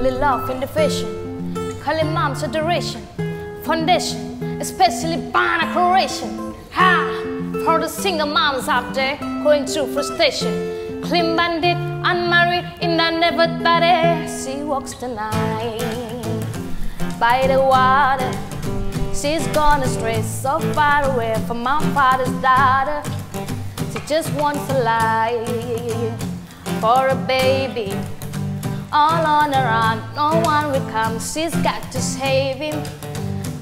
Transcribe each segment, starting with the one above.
It love in the fashion. It mom's adoration. Foundation, especially bond creation. Ha! For the single moms out there going through frustration. Clean bandit, Anne-Marie, in the never body. She walks the night by the water. She's gone astray, so far away from my father's daughter. She just wants a life for a baby. All on her own, no one will come. She's got to save him.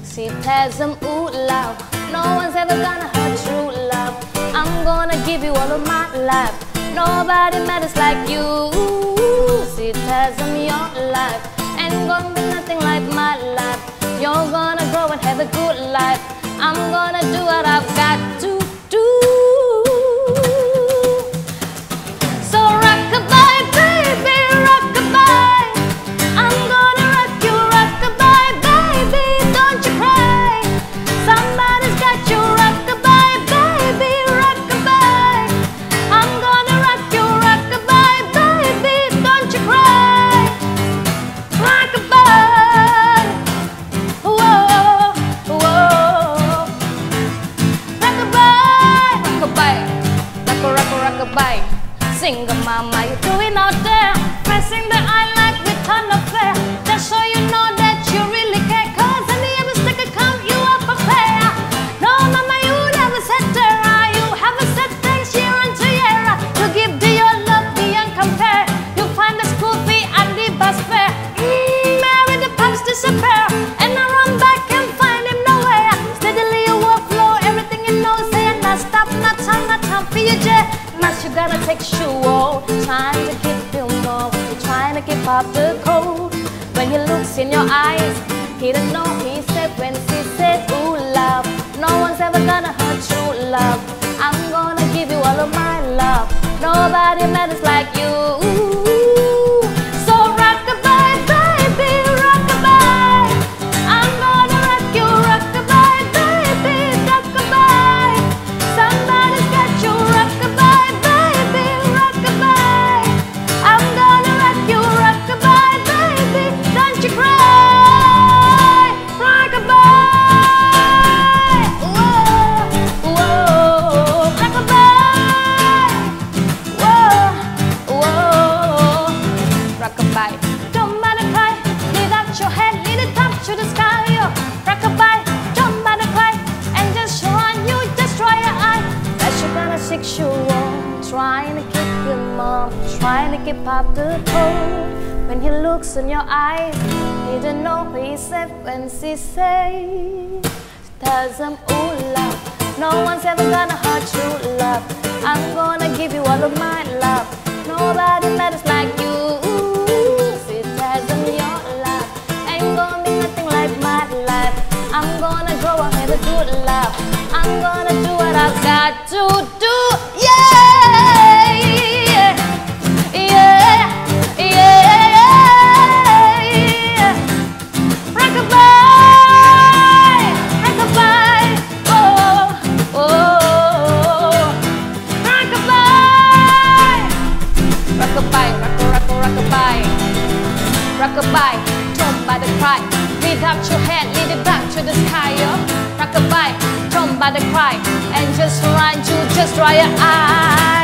She tells him, Ooh, love, no one's ever gonna hurt true love. I'm gonna give you all of my life. Nobody matters like you. She tells him, Your life ain't gonna be nothing like my life. You're gonna grow and have a good life. I'm gonna do what I've got to a rock a rockabye. Sing mama, you doing out there, pressing the eye like we ton of fair. Just so you know that you really You take trying to keep you warm, you're trying to keep up the cold. When he looks in your eyes, he don't know he said when she said, Ooh, love, no one's ever gonna hurt true love. I'm gonna give you all of my love. Nobody matters like you. You on, trying to keep your mom, trying to keep up the cold. When he looks in your eyes, he don't know what he said when she say, tells him, ooh love, no one's ever gonna hurt true love. I'm gonna give you all of my love. Nobody matters like you. She tells him your love ain't gonna be nothing like my life. I'm gonna grow up with a good love. I'm gonna do what I've got to do. Rock, rock, rockabye, rockabye, don't bother cry, lead up your head, lead it back to the sky, yo. Rockabye, don't bother cry, and just run, you just dry your eye.